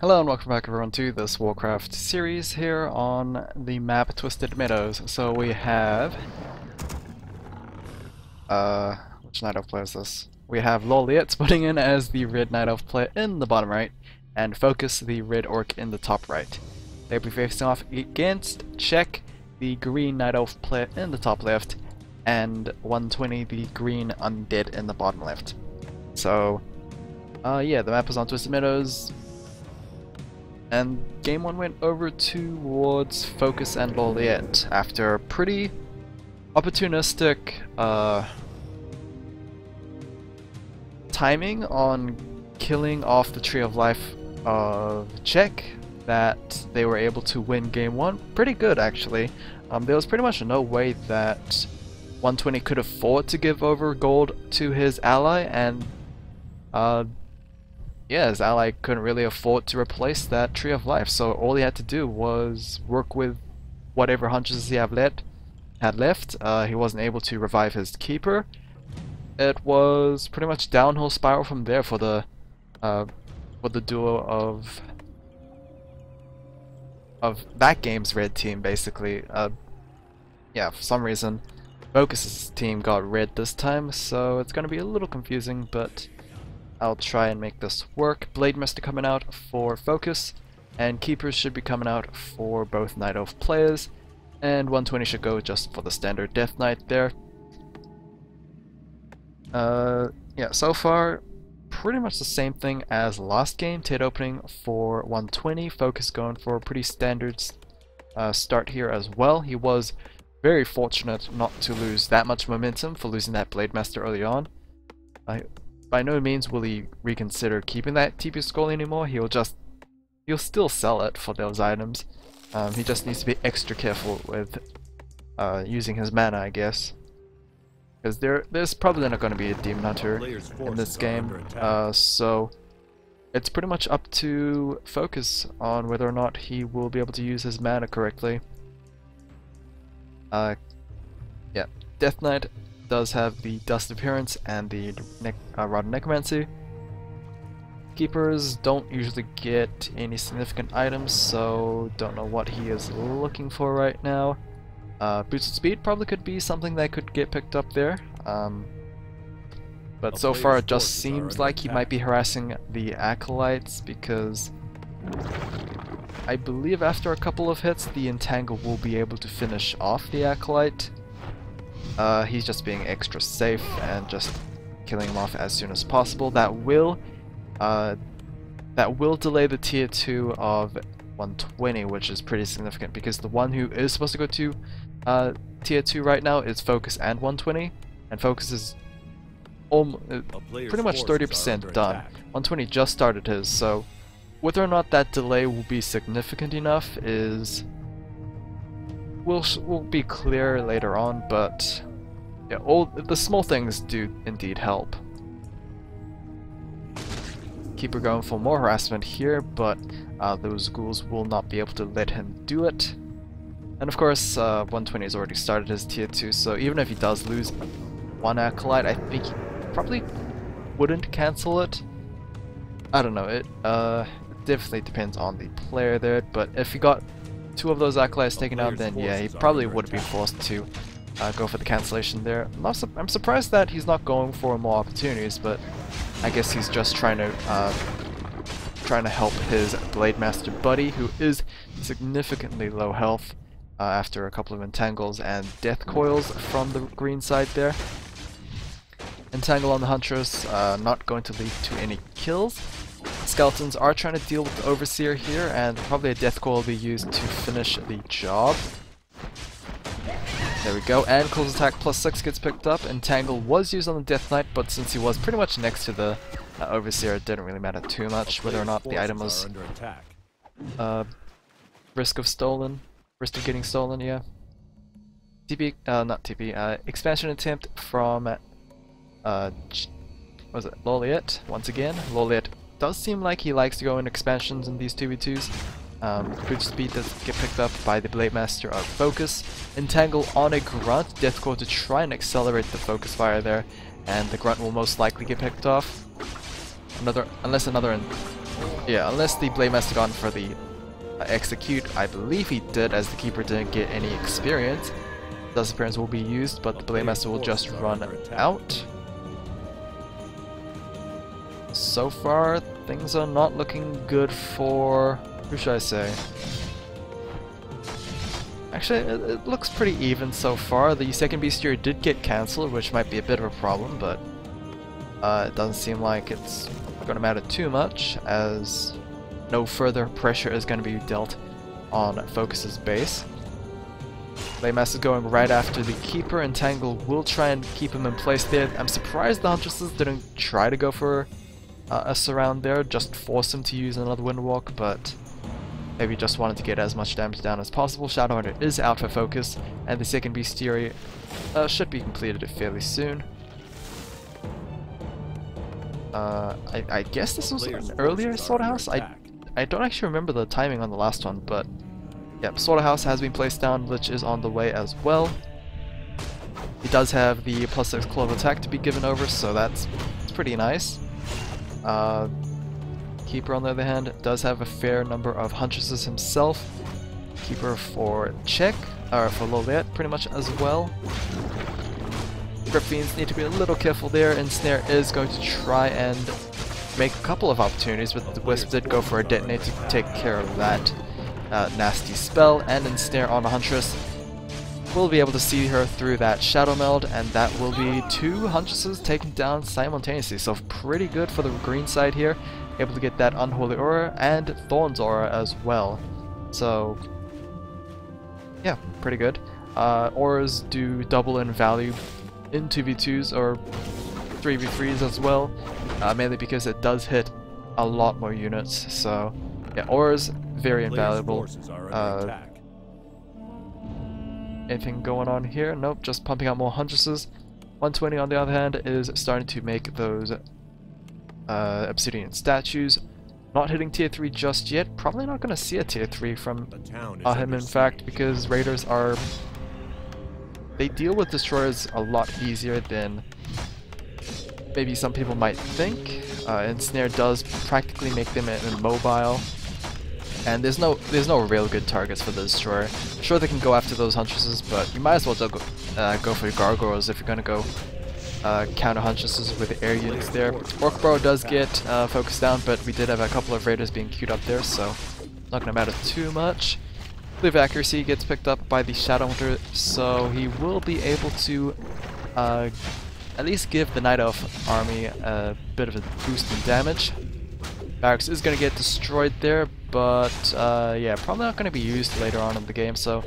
Hello and welcome back everyone to this Warcraft series here on the map Twisted Meadows. So we have... Uh, which Night Elf player is this? We have Lawliet putting in as the Red Night Elf player in the bottom right, and Focus the Red Orc in the top right. They'll be facing off against Check, the Green Night Elf player in the top left, and 120 the Green Undead in the bottom left. So, uh, yeah, the map is on Twisted Meadows, and game one went over towards Focus and Lawliet after a pretty opportunistic uh, timing on killing off the Tree of Life of Check that they were able to win game one. Pretty good actually. Um, there was pretty much no way that 120 could afford to give over gold to his ally and uh, yeah, his ally couldn't really afford to replace that Tree of Life, so all he had to do was work with whatever hunches he had left. Had left. Uh, he wasn't able to revive his keeper. It was pretty much downhill spiral from there for the uh, for the duo of of that game's red team, basically. Uh, yeah, for some reason, Focus's team got red this time, so it's going to be a little confusing, but I'll try and make this work. Blade Master coming out for Focus, and Keepers should be coming out for both Night Elf players, and 120 should go just for the standard Death Knight there. Uh, yeah, so far, pretty much the same thing as last game. TID opening for 120, Focus going for a pretty standard uh, start here as well. He was very fortunate not to lose that much momentum for losing that Blade Master early on. I by no means will he reconsider keeping that TP skull anymore, he'll just he'll still sell it for those items. Um, he just needs to be extra careful with uh, using his mana, I guess. Because there, there's probably not going to be a Demon Hunter in this game, uh, so it's pretty much up to focus on whether or not he will be able to use his mana correctly. Uh, yeah, Death Knight does have the Dust Appearance and the ne uh, Rod of Necromancy. Keepers don't usually get any significant items, so don't know what he is looking for right now. Uh, Boosted Speed probably could be something that could get picked up there. Um, but so far it just seems like he might be harassing the Acolytes because I believe after a couple of hits the Entangle will be able to finish off the Acolyte. Uh, he's just being extra safe and just killing him off as soon as possible. That will, uh, that will delay the tier 2 of 120, which is pretty significant because the one who is supposed to go to uh, tier 2 right now is Focus and 120, and Focus is um, pretty much 30% done. 120 just started his, so whether or not that delay will be significant enough is will will be clear later on, but yeah, all the small things do indeed help. Keeper going for more harassment here, but uh, those ghouls will not be able to let him do it. And of course, uh, 120 has already started his tier 2, so even if he does lose one Acolyte, I think he probably wouldn't cancel it. I don't know, it uh, definitely depends on the player there, but if he got two of those Acolytes taken out, then yeah, he probably would be forced to uh, go for the cancellation there. I'm, su I'm, surprised that he's not going for more opportunities, but I guess he's just trying to uh, trying to help his Blade Master buddy, who is significantly low health uh, after a couple of entangles and death coils from the green side there. Entangle on the Huntress, uh, not going to lead to any kills. Skeletons are trying to deal with the Overseer here, and probably a Death Coil will be used to finish the job. There we go, and close attack plus 6 gets picked up. Entangle was used on the Death Knight, but since he was pretty much next to the uh, Overseer, it didn't really matter too much whether or not the item was uh, risk of stolen, risk of getting stolen, yeah. TP, uh, not TP, uh, expansion attempt from, uh, was it, Lawliet, once again. Lawliet does seem like he likes to go in expansions in these 2v2s. Um, speed does get picked up by the Blade Master of Focus. Entangle on a Grunt, Death Coil to try and accelerate the focus fire there, and the Grunt will most likely get picked off. Another, unless another Yeah, unless the Blade Master gone for the uh, execute, I believe he did, as the keeper didn't get any experience. Dust appearance will be used, but the Blade Master will just run out. So far, things are not looking good for... who should I say? Actually, it, it looks pretty even so far. The second bestiary did get cancelled, which might be a bit of a problem, but uh, it doesn't seem like it's going to matter too much, as no further pressure is going to be dealt on Focus's base. Laymass is going right after the Keeper, and Tangle will try and keep him in place there. I'm surprised the Huntresses didn't try to go for uh, a surround there, just force him to use another Windwalk, but maybe just wanted to get as much damage down as possible. Shadowhunter is out for focus, and the second Bestiary uh, should be completed fairly soon. Uh, I, I, guess this was an earlier slaughterhouse. I I don't actually remember the timing on the last one, but yep, slaughterhouse has been placed down, which is on the way as well. He does have the plus 6 claw attack to be given over, so that's, that's pretty nice. Uh, Keeper, on the other hand, does have a fair number of Huntresses himself. Keeper for check, or for Lawliet pretty much as well. Crypt Fiends need to be a little careful there, and Snare is going to try and make a couple of opportunities, but the Wisp did go for a detonate to take care of that uh, nasty spell, and ensnare on a Huntress. We'll be able to see her through that Shadow Meld, and that will be two Huntresses taken down simultaneously, so pretty good for the green side here. Able to get that Unholy Aura and Thorn's Aura as well. So, yeah, pretty good. Uh, auras do double in value in 2v2s or 3v3s as well, uh, mainly because it does hit a lot more units, so yeah, auras, very invaluable. Uh, anything going on here? Nope, just pumping out more Huntresses. 120 on the other hand is starting to make those uh, obsidian statues. Not hitting tier 3 just yet, probably not going to see a tier 3 from uh, him in fact, because raiders are... They deal with destroyers a lot easier than maybe some people might think. Uh, Ensnare does practically make them immobile. And there's no there's no real good targets for the Destroyer. Sure, they can go after those Huntresses, but you might as well go, uh, go for Gargoyles if you're gonna go uh, counter Huntresses with the air units there. Orc does get uh, focused down, but we did have a couple of Raiders being queued up there, so not gonna matter too much. Live accuracy gets picked up by the Shadow Hunter, so he will be able to uh, at least give the Night Elf army a bit of a boost in damage. Barracks is going to get destroyed there, but uh, yeah, probably not going to be used later on in the game, so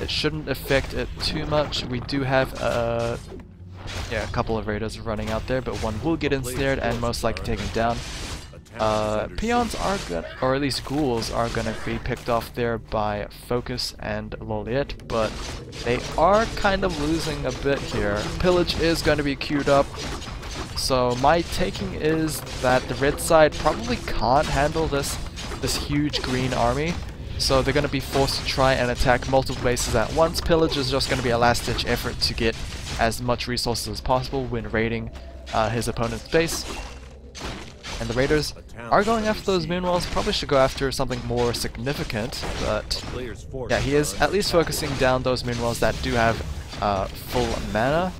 it shouldn't affect it too much. We do have uh, yeah, a couple of raiders running out there, but one will get ensnared and most likely taken down. Uh, peons are good, or at least ghouls are gonna be picked off there by Focus and Lawliet, but they are kind of losing a bit here. Pillage is going to be queued up, so my taking is that the red side probably can't handle this this huge green army, so they're going to be forced to try and attack multiple bases at once. Pillage is just going to be a last-ditch effort to get as much resources as possible when raiding uh, his opponent's base. And the raiders are going after those moonwells. Probably should go after something more significant, but yeah, he is at least focusing down those moonwells that do have uh, full mana.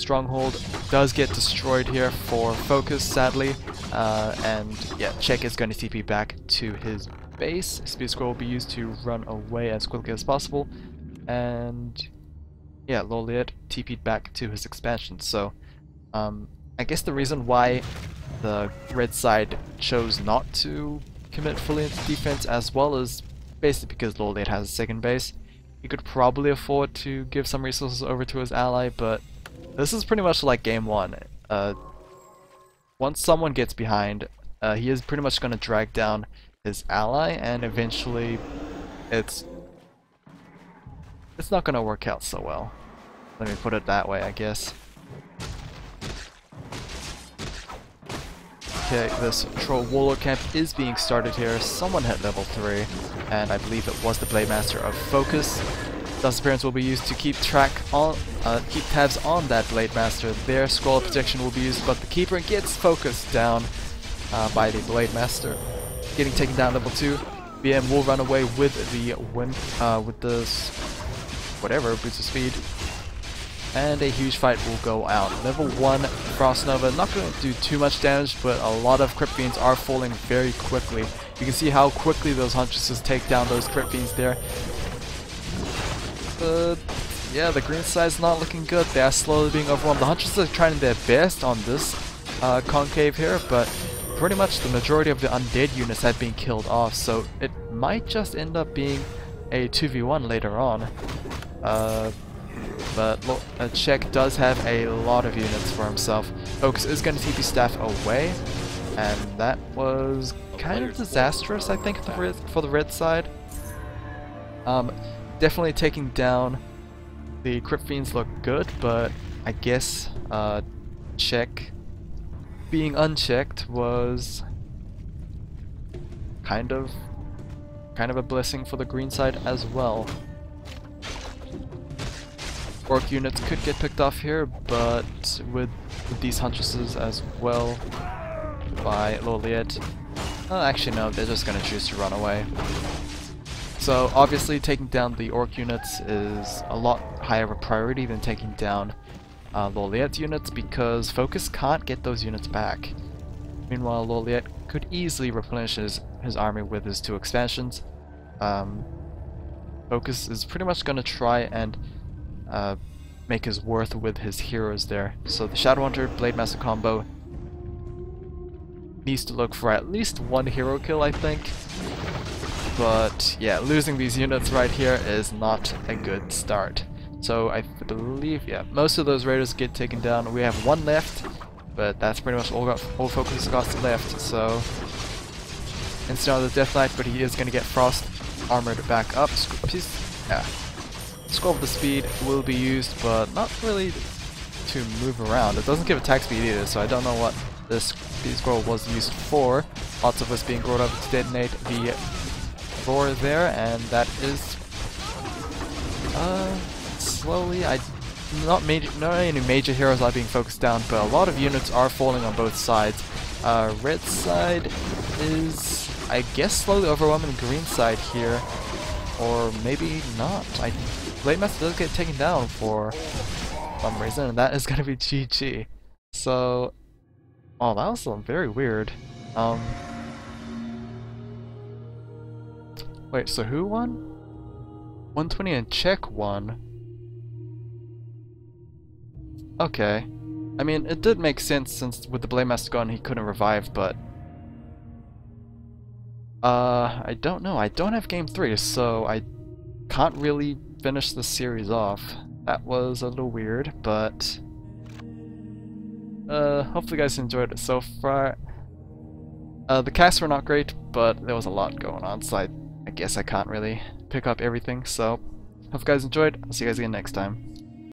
Stronghold does get destroyed here for focus, sadly, uh, and yeah, Check is going to TP back to his base. Speed Scroll will be used to run away as quickly as possible, and yeah, Lawliet TP'd back to his expansion. So um, I guess the reason why the red side chose not to commit fully into defense as well as basically because Lawliet has a second base. He could probably afford to give some resources over to his ally, but this is pretty much like game one. Uh, once someone gets behind, uh, he is pretty much going to drag down his ally, and eventually it's it's not going to work out so well. Let me put it that way, I guess. Okay, this Troll Warlord camp is being started here. Someone hit level 3, and I believe it was the Blade Master of Focus. Dust Appearance will be used to keep track on, uh, keep tabs on that Blade Master. Their Scroll Protection will be used, but the Keeper gets focused down uh, by the Blade Master. Getting taken down level 2, BM will run away with the win, uh, with the whatever, boots of speed. And a huge fight will go out. Level 1 Frost Nova, not going to do too much damage, but a lot of Crypt Fiends are falling very quickly. You can see how quickly those Huntresses take down those Crypt Fiends there. Yeah, the green side's not looking good. They are slowly being overwhelmed. The Hunters are trying their best on this uh, concave here, but pretty much the majority of the undead units have been killed off, so it might just end up being a 2v1 later on. Uh, but uh, Check does have a lot of units for himself. Focus is going to TP Staff away, and that was kind of disastrous, I think, for the red side. Um, definitely taking down the Crypt Fiends look good, but I guess uh, check being unchecked was kind of kind of a blessing for the green side as well. Orc units could get picked off here, but with, with these huntresses as well by Lawliet, uh, actually no, they're just gonna choose to run away. So obviously taking down the Orc units is a lot higher of a priority than taking down uh, units because Focus can't get those units back. Meanwhile Lawliet could easily replenish his, his army with his two expansions. Um, Focus is pretty much going to try and uh, make his worth with his heroes there. So the Shadow Hunter Blade Master combo needs to look for at least one hero kill I think but yeah, losing these units right here is not a good start. So I believe, yeah, most of those raiders get taken down. We have one left, but that's pretty much all, got, all focus got left, so... Instead of the Death Knight, but he is going to get Frost armored back up. yeah. Scroll of the Speed will be used, but not really to move around. It doesn't give attack speed either, so I don't know what this speed scroll was used for. Lots of us being brought up to detonate the there, and that is uh, slowly. I not major, not any major heroes are being focused down, but a lot of units are falling on both sides. Uh, red side is, I guess, slowly overwhelming green side here, or maybe not. I Blade Master does get taken down for some reason, and that is to be GG. So, oh, that was very weird. Um, Wait, so who won? 120 and check won. Okay. I mean, it did make sense since with the Blade Master gone he couldn't revive, but... Uh, I don't know. I don't have game 3, so I can't really finish the series off. That was a little weird, but... Uh, hopefully you guys enjoyed it so far. Uh, the casts were not great, but there was a lot going on, so I I guess I can't really pick up everything, so hope you guys enjoyed. I'll see you guys again next time.